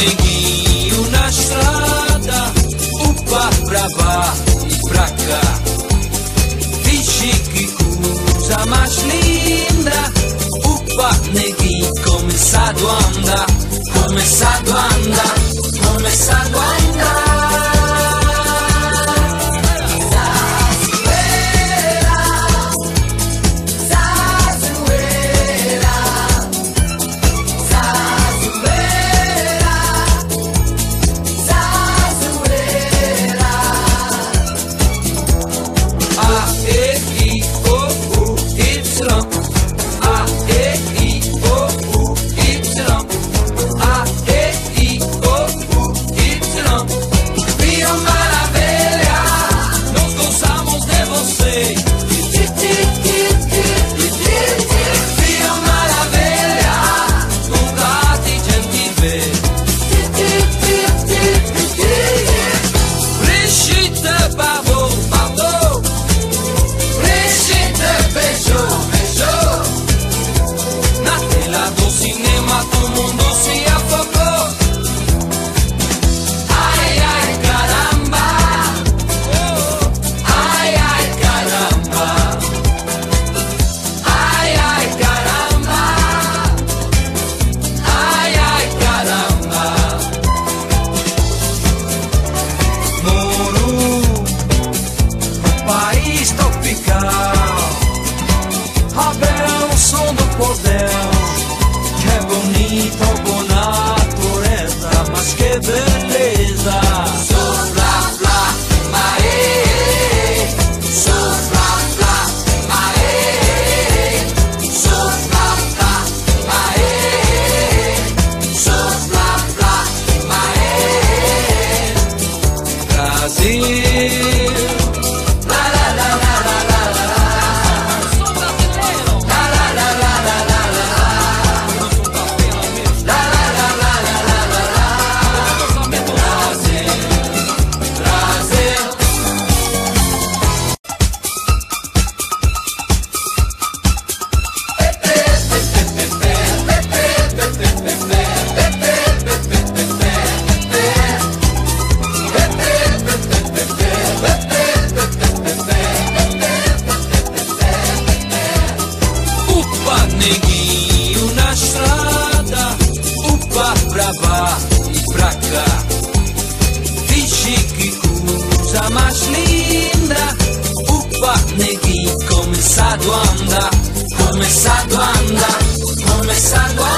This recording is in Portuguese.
neghi una strada, uppa e pra cá. dici chi cusa mais linda, upa neguinho come sa andar, come sa andar, come sa andar. Abel Haverá do poder, que é bonito por natureza, mas que beleza. Sou Sopra, flá, maê, sopra, flá, maê, sopra, flá, maê, sopra, flá, maê. Brasil. me salgo a andar, no me salgo a